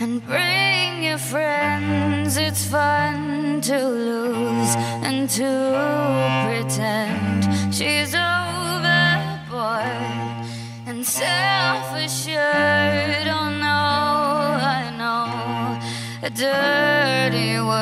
and bring your friends. It's fun to lose and to pretend she's overboard and self assured. Oh no, I know a dirty word.